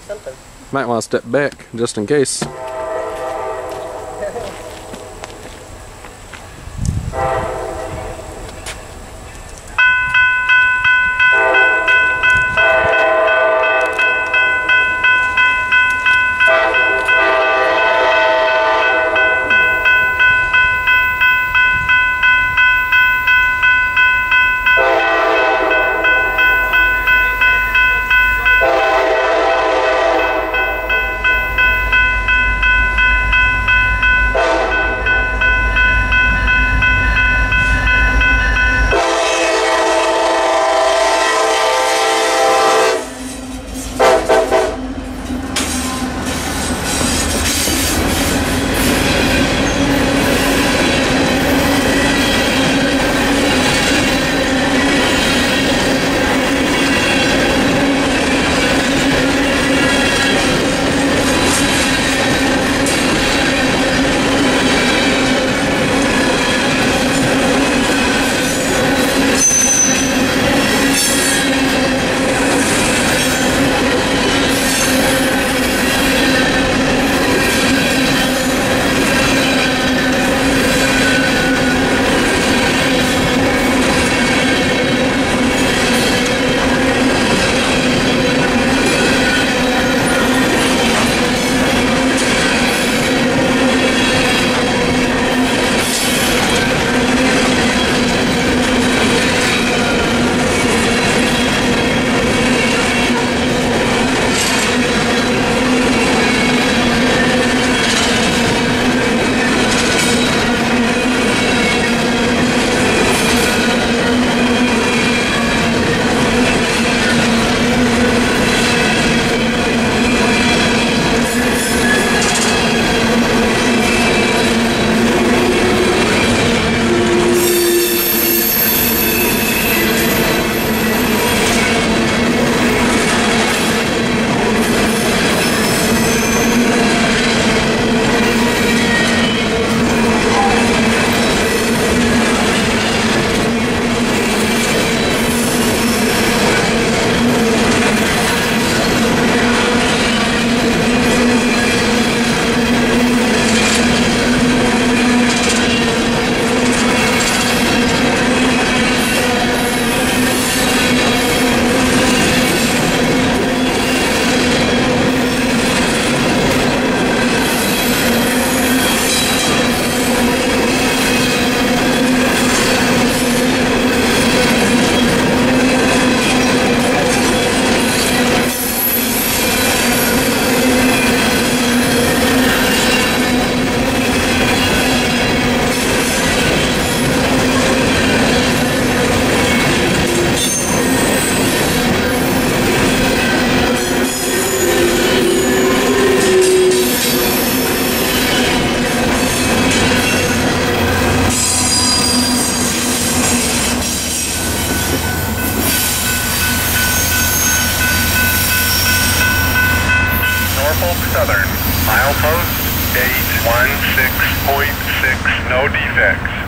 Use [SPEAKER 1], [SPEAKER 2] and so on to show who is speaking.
[SPEAKER 1] something.
[SPEAKER 2] Might want to step back just in case.
[SPEAKER 3] Norfolk Southern, milepost, gauge 16.6, no defects.